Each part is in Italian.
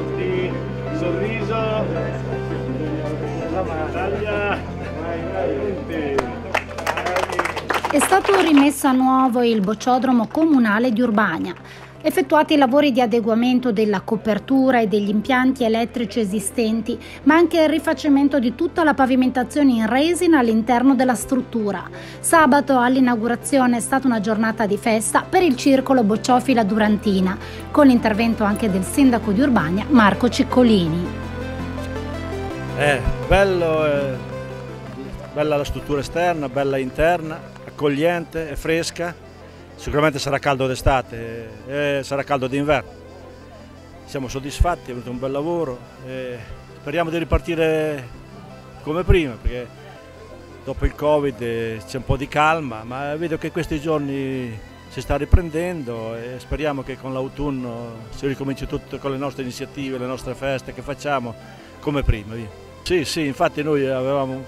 Sorri, sorriso, la vai, vai, È stato rimesso a nuovo il bocciodromo comunale di Urbania. Effettuati i lavori di adeguamento della copertura e degli impianti elettrici esistenti, ma anche il rifacimento di tutta la pavimentazione in resina all'interno della struttura. Sabato all'inaugurazione è stata una giornata di festa per il circolo Bocciofila Durantina, con l'intervento anche del sindaco di Urbania Marco Ciccolini. È bello, è bella la struttura esterna, bella interna, accogliente, è fresca Sicuramente sarà caldo d'estate e sarà caldo d'inverno. Siamo soddisfatti, è venuto un bel lavoro e speriamo di ripartire come prima perché dopo il Covid c'è un po' di calma, ma vedo che questi giorni si sta riprendendo e speriamo che con l'autunno si ricominci tutto con le nostre iniziative, le nostre feste che facciamo come prima. Via. Sì, sì, infatti noi avevamo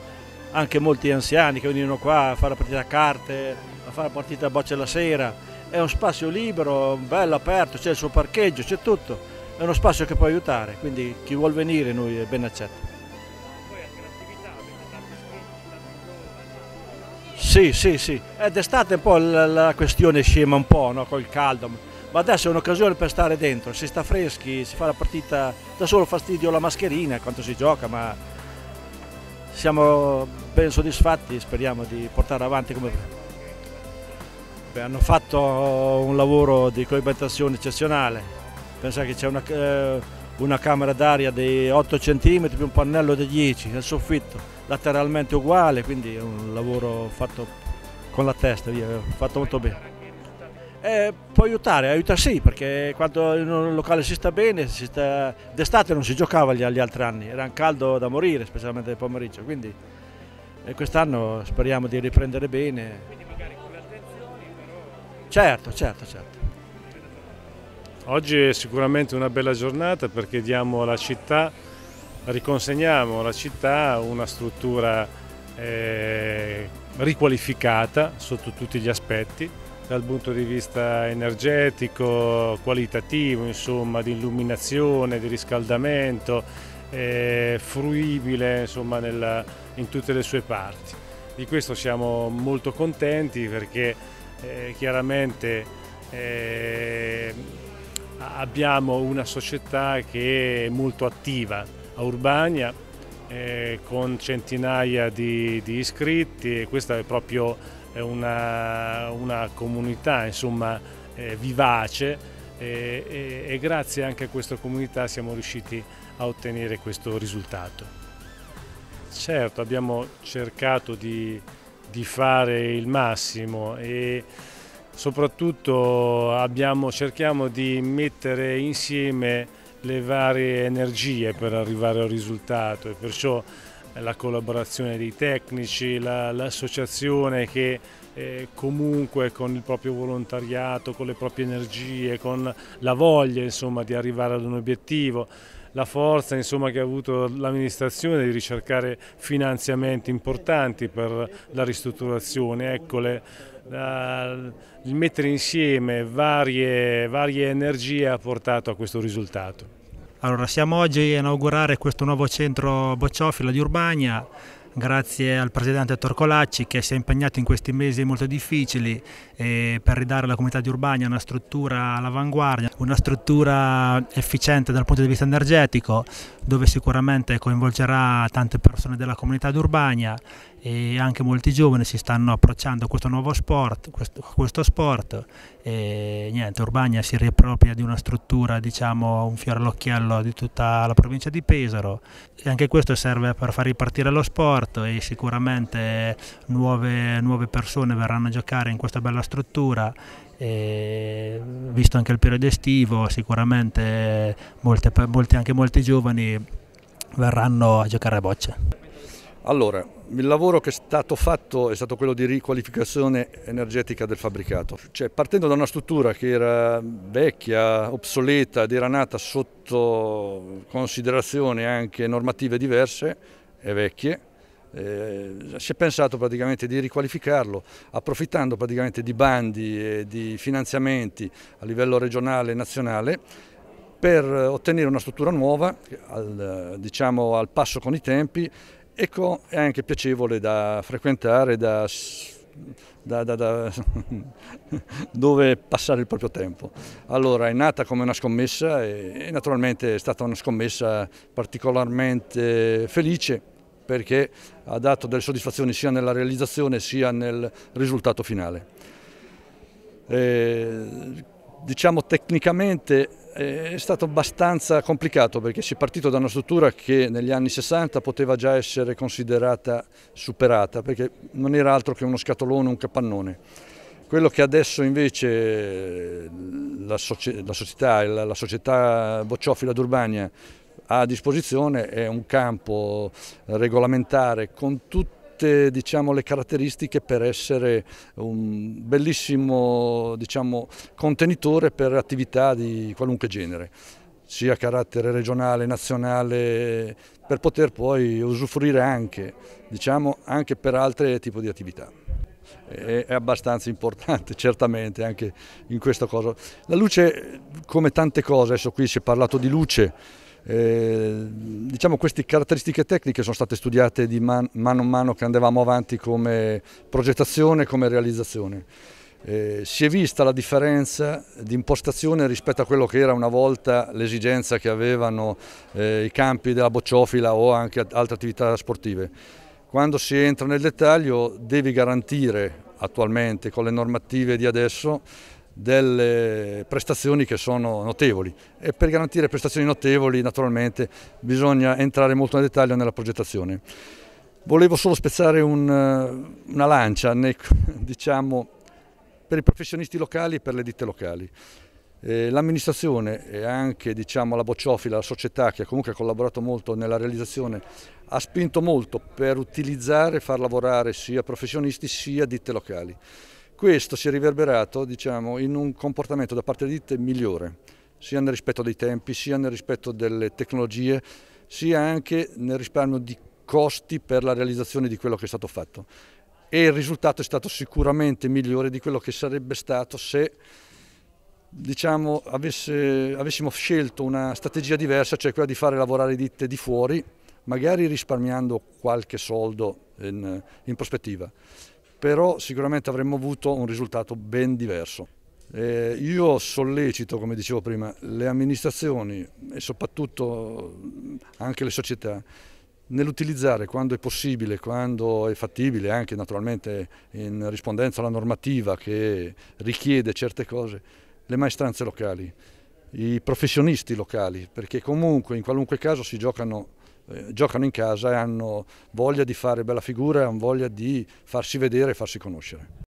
anche molti anziani che venivano qua a fare la partita a carte, fare partita a bocce la sera, è un spazio libero, bello, aperto, c'è il suo parcheggio, c'è tutto, è uno spazio che può aiutare, quindi chi vuol venire noi è ben accetto. Sì, sì, sì, è d'estate un po' la, questione scema un po' no? col caldo, ma adesso è un'occasione per stare dentro, si sta freschi, si fa la partita, da solo fastidio la mascherina quanto si gioca, ma siamo ben soddisfatti, speriamo di portare avanti come. Beh, hanno fatto un lavoro di coibentazione eccezionale, pensa che c'è una, eh, una, camera d'aria di 8 cm più un pannello di 10 nel soffitto, lateralmente uguale, quindi è un lavoro fatto con la testa, via, fatto molto bene. Eh, può aiutare, aiuta sì, perché quando in un locale si sta bene, sta... d'estate non si giocava gli, gli, altri anni, era caldo da morire, specialmente nel pomeriggio, quindi quest'anno speriamo di riprendere bene. Certo, certo, certo. Oggi è sicuramente una bella giornata perché diamo alla città, riconsegniamo alla città una struttura eh, riqualificata sotto tutti gli aspetti, dal punto di vista energetico, qualitativo, insomma, di illuminazione, di riscaldamento, eh, fruibile insomma, nella, in tutte le sue parti. Di questo siamo molto contenti perché eh, chiaramente eh, abbiamo una società che è molto attiva a Urbania eh, con centinaia di, di, iscritti e questa è proprio una, una comunità insomma, eh, vivace e, e grazie anche a questa comunità siamo riusciti a ottenere questo risultato. Certo, abbiamo cercato di di fare il massimo e soprattutto abbiamo, cerchiamo di mettere insieme le varie energie per arrivare al risultato e perciò la collaborazione dei tecnici, l'associazione la, che eh, comunque con il proprio volontariato, con le proprie energie, con la voglia insomma, di arrivare ad un obiettivo la forza insomma, che ha avuto l'amministrazione di ricercare finanziamenti importanti per la ristrutturazione. Ecco, le, uh, il mettere insieme varie, varie energie ha portato a questo risultato. Allora, siamo oggi a inaugurare questo nuovo centro bocciofilo di Urbania grazie al presidente Torcolacci che si è impegnato in questi mesi molto difficili eh, per ridare alla comunità di Urbania una struttura all'avanguardia, una struttura efficiente dal punto di vista energetico dove sicuramente coinvolgerà tante persone della comunità di Urbania e anche molti giovani si stanno approcciando a questo nuovo sport, questo, questo sport e niente, Urbania si riappropria di una struttura, diciamo un fiore all'occhiello di tutta la provincia di Pesaro e anche questo serve per far ripartire lo sport e sicuramente nuove, nuove persone verranno a giocare in questa bella struttura e, visto anche il periodo estivo sicuramente molte, molti, anche molti giovani verranno a giocare a bocce. Allora, il lavoro che è stato fatto è stato quello di riqualificazione energetica del fabbricato, cioè partendo da una struttura che era vecchia, obsoleta ed era nata sotto considerazioni anche normative diverse e vecchie, eh, si è pensato praticamente di riqualificarlo approfittando praticamente di bandi e di finanziamenti a livello regionale e nazionale per ottenere una struttura nuova, al, diciamo al passo con i tempi e è anche piacevole da frequentare, da, da, da, dove passare il proprio tempo. Allora è nata come una scommessa e, e naturalmente è stata una scommessa particolarmente felice perché ha dato delle soddisfazioni sia nella realizzazione sia nel risultato finale. E, diciamo tecnicamente è stato abbastanza complicato perché si è partito da una struttura che negli anni 60 poteva già essere considerata superata perché non era altro che uno scatolone, un capannone. Quello che adesso invece la, società, la società bocciofila d'Urbania ha a disposizione è un campo regolamentare con tutti tutte diciamo, le caratteristiche per essere un bellissimo diciamo, contenitore per attività di qualunque genere sia carattere regionale, nazionale, per poter poi usufruire anche, diciamo, anche per altri tipi di attività. È, è abbastanza importante, certamente, anche in questa cosa. La luce, come tante cose, adesso qui si è parlato di luce, eh, diciamo queste caratteristiche tecniche sono state studiate di man, mano a mano che andavamo avanti come progettazione e come realizzazione. Eh, si è vista la differenza di impostazione rispetto a quello che era una volta l'esigenza che avevano eh, i campi della bocciofila o anche altre attività sportive. Quando si entra nel dettaglio devi garantire attualmente con le normative di adesso delle prestazioni che sono notevoli e per garantire prestazioni notevoli naturalmente bisogna entrare molto nel dettaglio nella progettazione. Volevo solo spezzare un, una lancia nei, diciamo, per i professionisti locali e per le ditte locali. Eh, l'amministrazione e anche diciamo, la bocciofila, la società che comunque ha collaborato molto nella realizzazione, ha spinto molto per utilizzare e far lavorare sia professionisti sia ditte locali. Questo si è riverberato diciamo, in un comportamento da parte delle ditte migliore, sia nel rispetto dei tempi, sia nel rispetto delle tecnologie, sia anche nel risparmio di costi per la realizzazione di quello che è stato fatto. E il risultato è stato sicuramente migliore di quello che sarebbe stato se diciamo, avesse, avessimo scelto una strategia diversa, cioè quella di fare lavorare ditte di fuori, magari risparmiando qualche soldo in, in prospettiva però sicuramente avremmo avuto un risultato ben diverso. Eh, io sollecito, come dicevo prima, le amministrazioni e soprattutto anche le società nell'utilizzare quando è possibile, quando è fattibile, anche naturalmente in rispondenza alla normativa che richiede certe cose, le maestranze locali, i professionisti locali, perché comunque in qualunque caso si giocano eh, giocano in casa e hanno voglia di fare bella figura hanno voglia di farsi vedere e farsi conoscere.